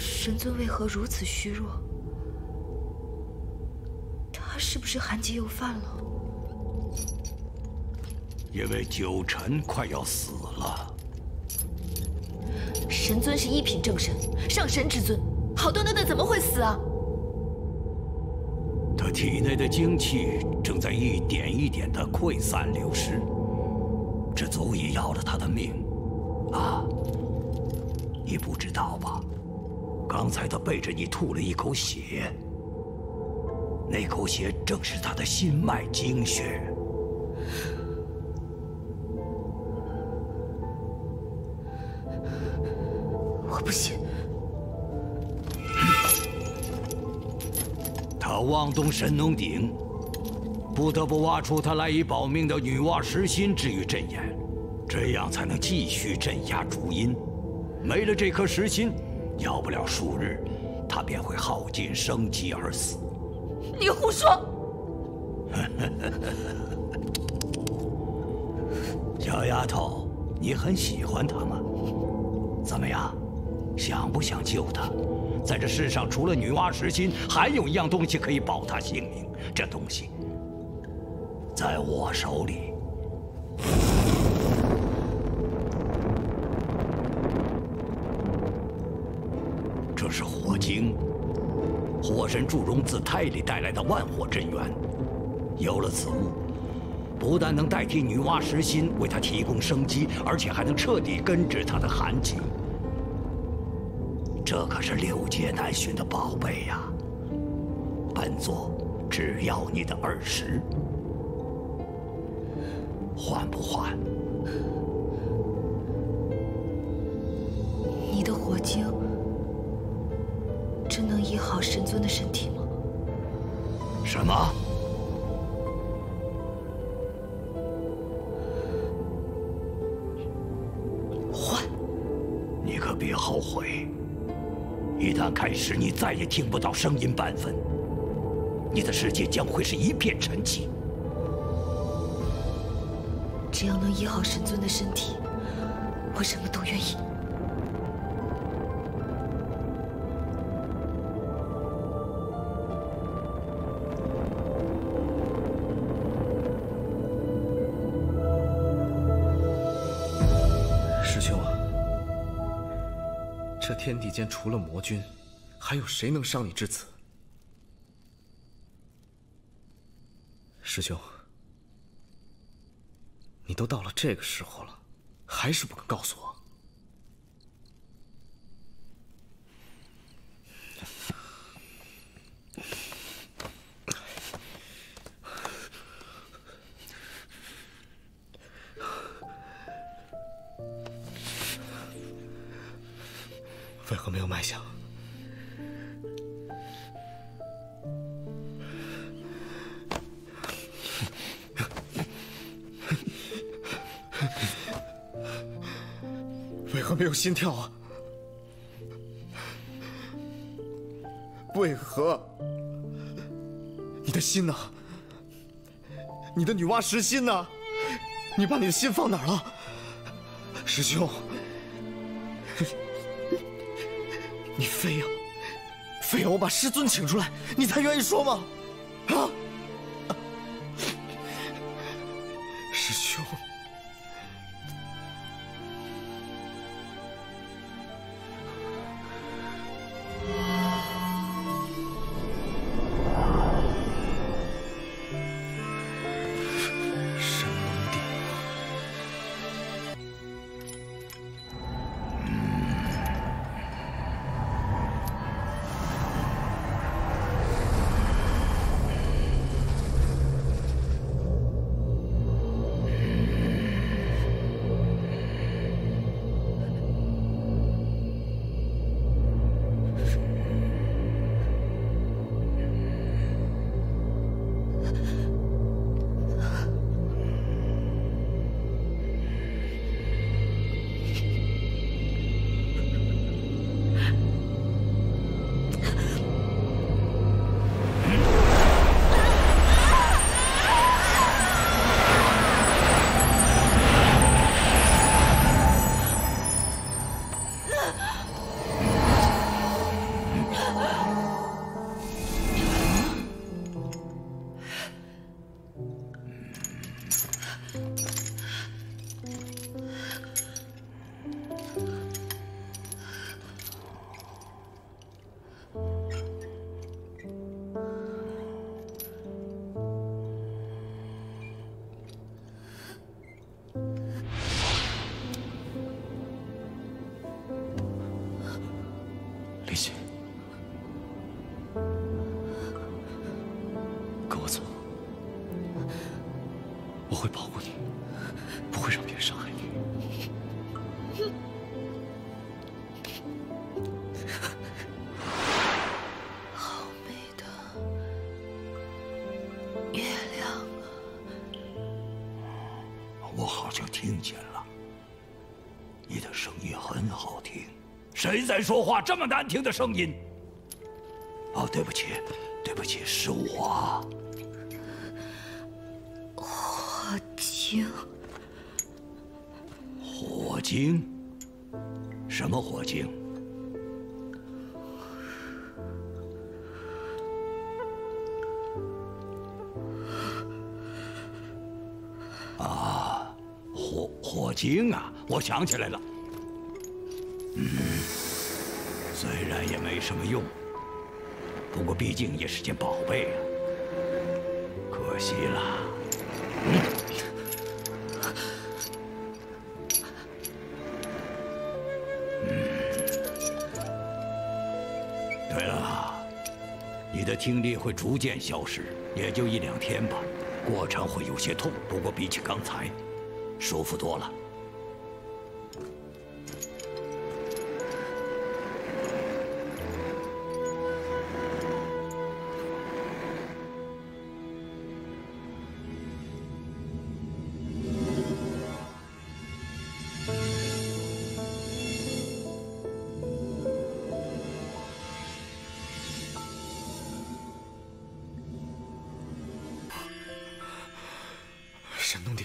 神尊为何如此虚弱？他是不是寒疾又犯了？因为九臣快要死了。神尊是一品正神，上神之尊，好端端的怎么会死啊？他体内的精气正在一点一点的溃散流失，这足以要了他的命。啊，你不知道吧？刚才他背着你吐了一口血，那口血正是他的心脉精血。我不信。他妄动神农鼎，不得不挖出他赖以保命的女娲石心置于阵眼，这样才能继续镇压烛阴。没了这颗石心。要不了数日，他便会耗尽生机而死。你胡说！小丫头，你很喜欢他吗？怎么样，想不想救他？在这世上，除了女娲石心，还有一样东西可以保他性命。这东西在我手里。是火，神祝融自胎里带来的万火真元。有了此物，不但能代替女娲石心为他提供生机，而且还能彻底根治他的寒疾。这可是六界难寻的宝贝呀！本座只要你的二十，换不换？你的火晶。的身体吗？什么？换！你可别后悔！一旦开始，你再也听不到声音半分，你的世界将会是一片沉寂。只要能医好神尊的身体，我什么都愿意。这天地间除了魔君，还有谁能伤你至此？师兄，你都到了这个时候了，还是不肯告诉我？为何没有脉象？为何没有心跳啊？为何？你的心呢？你的女娲石心呢？你把你的心放哪儿了，师兄？你非要，非要我把师尊请出来，你才愿意说吗？啊！师兄。林夕，跟我走，我会保护你，不会让别人伤害你。好美的月亮啊！我好像听见了，你的声音很好听。谁在说话？这么难听的声音！哦，对不起，对不起，是我。火精，火精？什么火精？啊，火火精啊！我想起来了。嗯，虽然也没什么用，不过毕竟也是件宝贝啊。可惜了。对了，你的听力会逐渐消失，也就一两天吧。过程会有些痛，不过比起刚才，舒服多了。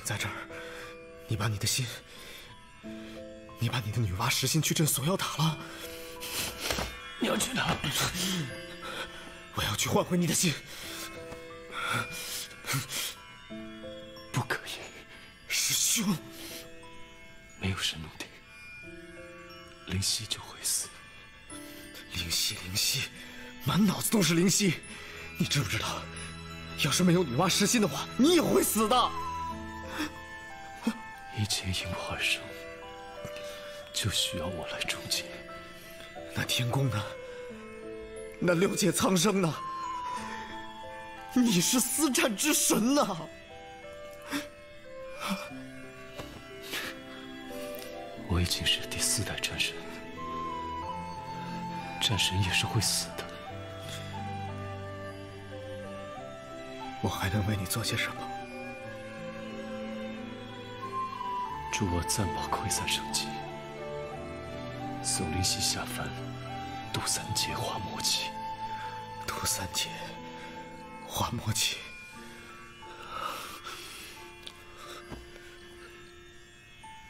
在这儿，你把你的心，你把你的女娲石心去镇锁妖塔了。你要去哪？我要去换回你的心。不可以，师兄，没有神农鼎，灵犀就会死。灵犀，灵犀，满脑子都是灵犀。你知不知道，要是没有女娲石心的话，你也会死的。一切因我而生，就需要我来终结。那天宫呢？那六界苍生呢？你是司战之神呐！我已经是第四代战神，战神也是会死的。我还能为你做些什么？助我暂保溃散生机，送灵犀下凡，渡三劫化魔气。渡三劫，化魔气。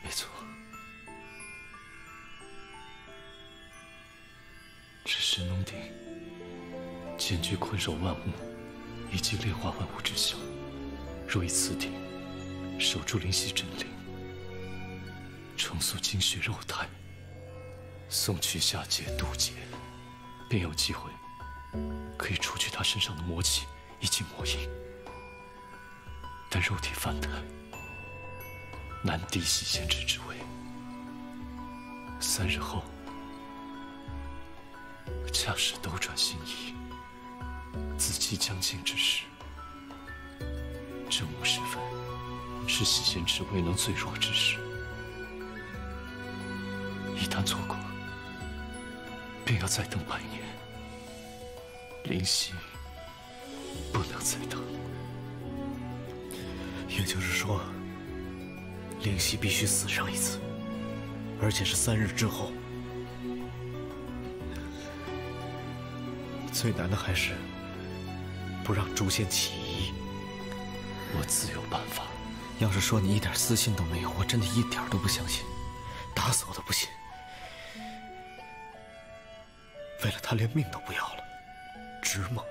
没错，这神农鼎兼具困守万物以及炼化万物之效。若以此鼎守住灵犀真灵，重塑精血肉胎，送去下界渡劫，便有机会可以除去他身上的魔气以及魔印。但肉体凡胎难敌洗仙池之威。三日后，恰是斗转星移、紫气将尽之时。正午时分，是洗仙池未能最弱之时。一旦错过，便要再等百年。灵犀不能再等。也就是说，灵犀必须死上一次，而且是三日之后。最难的还是不让诛仙起疑。我自有办法。要是说你一点私心都没有，我真的一点都不相信，打死我都不信。为了他连命都不要了，值吗？